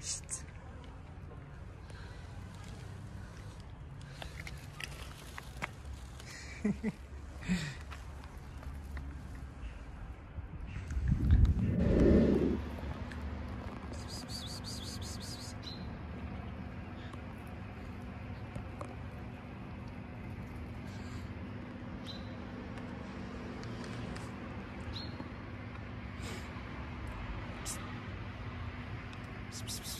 Psst, psst, psst, psst.